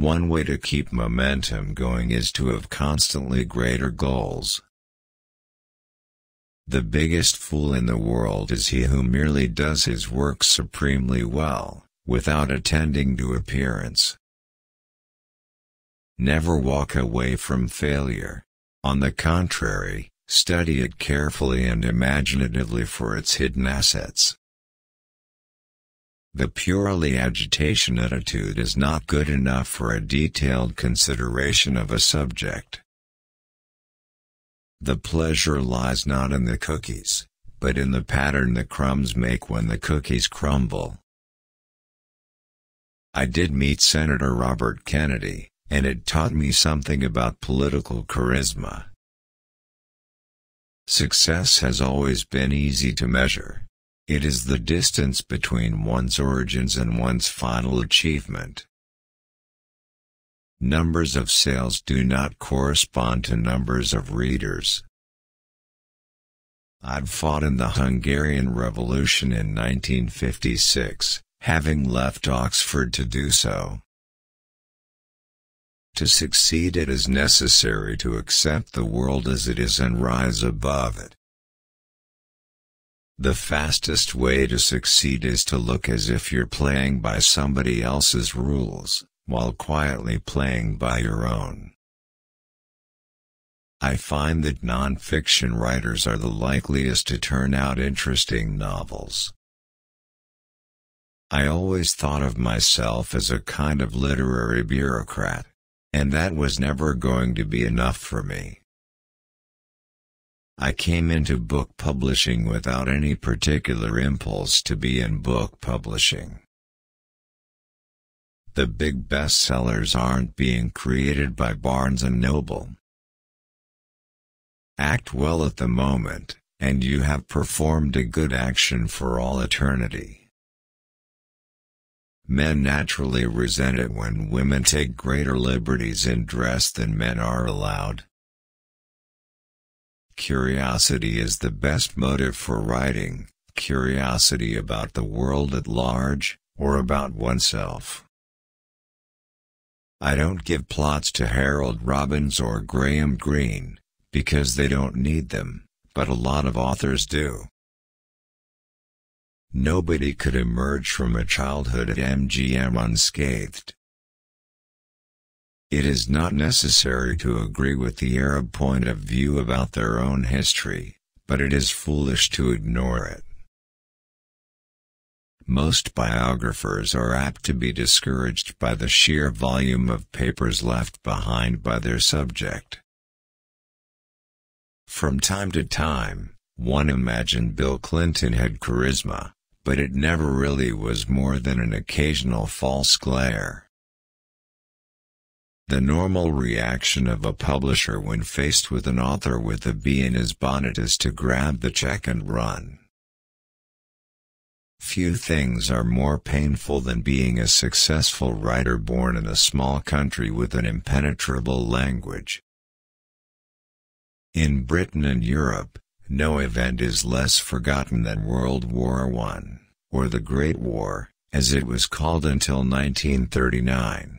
One way to keep momentum going is to have constantly greater goals. The biggest fool in the world is he who merely does his work supremely well, without attending to appearance. Never walk away from failure. On the contrary, study it carefully and imaginatively for its hidden assets. The purely agitation attitude is not good enough for a detailed consideration of a subject. The pleasure lies not in the cookies, but in the pattern the crumbs make when the cookies crumble. I did meet Senator Robert Kennedy, and it taught me something about political charisma. Success has always been easy to measure. It is the distance between one's origins and one's final achievement. Numbers of sales do not correspond to numbers of readers. I've fought in the Hungarian Revolution in 1956, having left Oxford to do so. To succeed it is necessary to accept the world as it is and rise above it. The fastest way to succeed is to look as if you're playing by somebody else's rules, while quietly playing by your own. I find that non-fiction writers are the likeliest to turn out interesting novels. I always thought of myself as a kind of literary bureaucrat, and that was never going to be enough for me. I came into book publishing without any particular impulse to be in book publishing. The big bestsellers aren't being created by Barnes & Noble. Act well at the moment, and you have performed a good action for all eternity. Men naturally resent it when women take greater liberties in dress than men are allowed. Curiosity is the best motive for writing, curiosity about the world at large, or about oneself. I don't give plots to Harold Robbins or Graham Greene, because they don't need them, but a lot of authors do. Nobody could emerge from a childhood at MGM unscathed. It is not necessary to agree with the Arab point of view about their own history, but it is foolish to ignore it. Most biographers are apt to be discouraged by the sheer volume of papers left behind by their subject. From time to time, one imagined Bill Clinton had charisma, but it never really was more than an occasional false glare. The normal reaction of a publisher when faced with an author with a bee in his bonnet is to grab the check and run. Few things are more painful than being a successful writer born in a small country with an impenetrable language. In Britain and Europe, no event is less forgotten than World War I, or the Great War, as it was called until 1939.